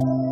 My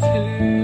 fear